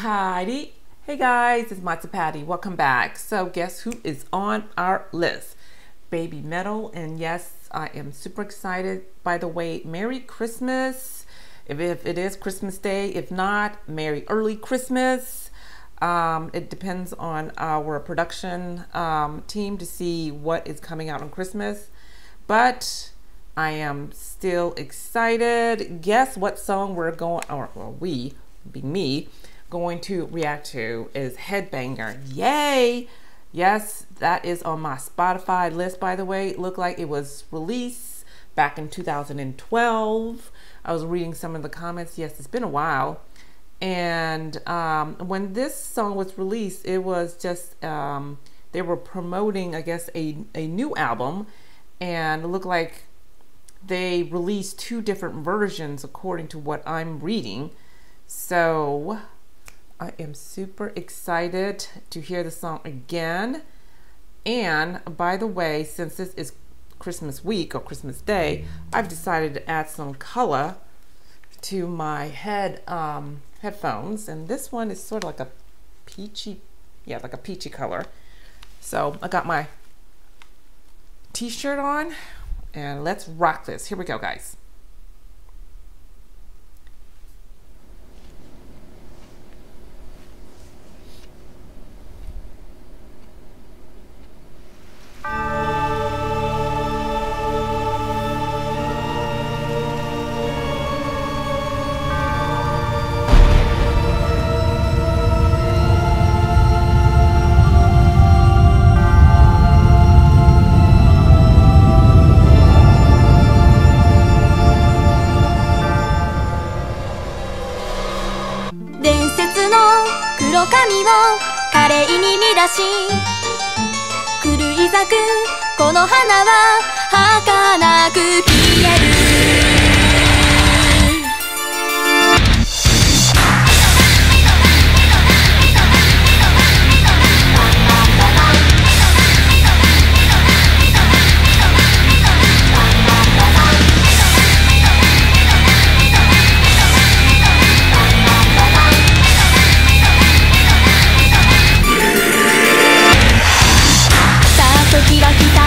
Heidi. Hey guys, it's Matsu Patty. Welcome back. So guess who is on our list? Babymetal. And yes, I am super excited. By the way, Merry Christmas. If, if it is Christmas Day, if not, Merry Early Christmas. Um, it depends on our production um, team to see what is coming out on Christmas. But I am still excited. Guess what song we're going, or, or we, be me, going to react to is Headbanger. Yay! Yes, that is on my Spotify list, by the way. It looked like it was released back in 2012. I was reading some of the comments. Yes, it's been a while. And um, when this song was released, it was just, um, they were promoting, I guess, a, a new album. And it looked like they released two different versions according to what I'm reading. So I am super excited to hear the song again. And by the way, since this is Christmas week or Christmas day, I've decided to add some color to my head um, headphones. And this one is sort of like a peachy, yeah, like a peachy color. So I got my t-shirt on and let's rock this. Here we go, guys. し狂い咲くこの花は儚く消える。キラキラ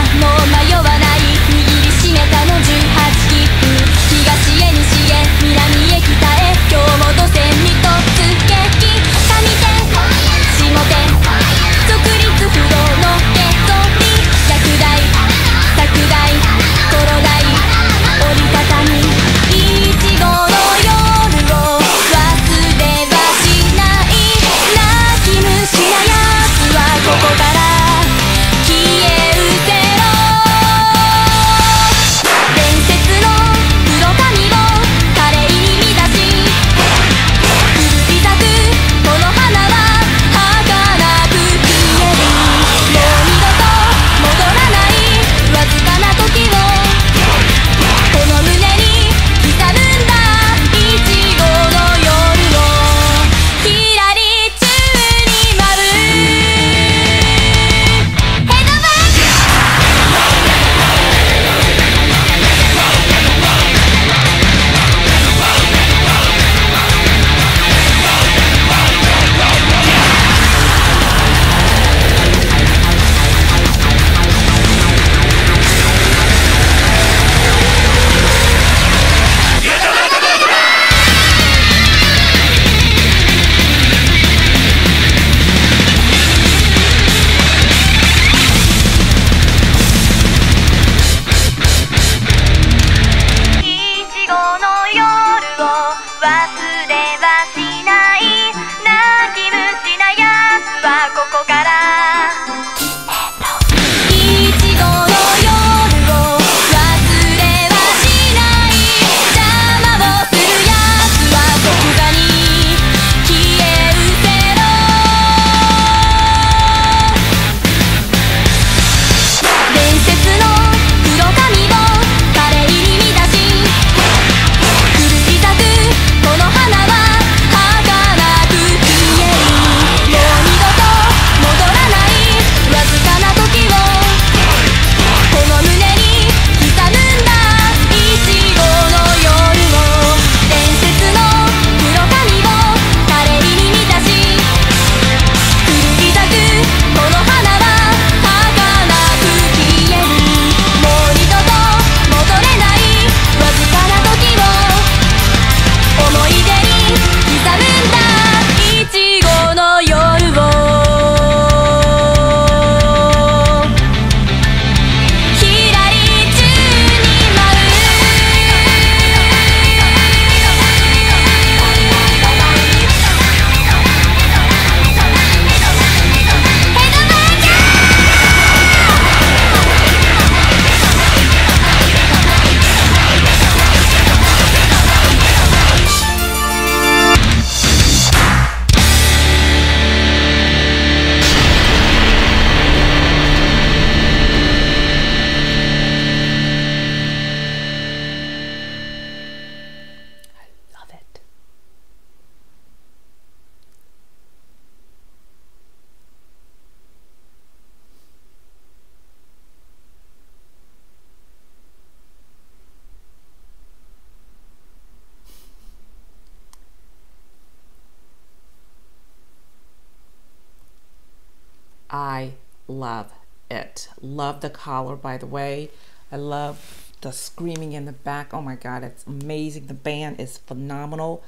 I love it. Love the collar, by the way. I love the screaming in the back. Oh my God, it's amazing. The band is phenomenal.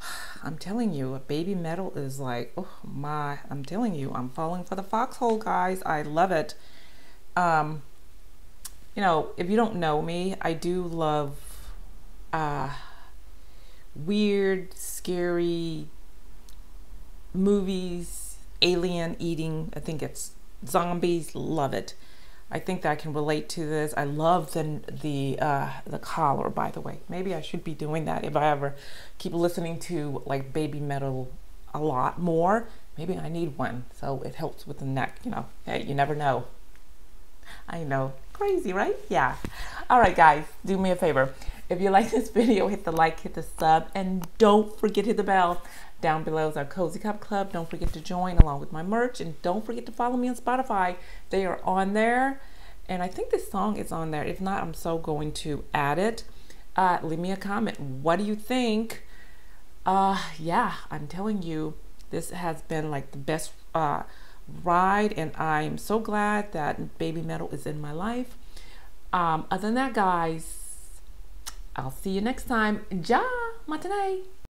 I'm telling you, a Babymetal is like, oh my, I'm telling you, I'm falling for the foxhole, guys. I love it. Um, you know, if you don't know me, I do love uh, weird, scary movies, alien eating. I think it's zombies. Love it. I think that I can relate to this. I love the the uh, the collar. By the way, maybe I should be doing that if I ever keep listening to like Babymetal a lot more. Maybe I need one so it helps with the neck. You know, hey, you never know. I know, crazy, right? Yeah. All right, guys, do me a favor. If you like this video, hit the like, hit the sub, and don't forget to hit the bell. Down below is our Cozy Cup Club. Don't forget to join along with my merch. And don't forget to follow me on Spotify. They are on there. And I think this song is on there. If not, I'm so going to add it. Uh, leave me a comment. What do you think? Uh, yeah, I'm telling you, this has been like the best uh, ride. And I'm so glad that Babymetal is in my life. Um, other than that, guys, I'll see you next time. Ja, matinee.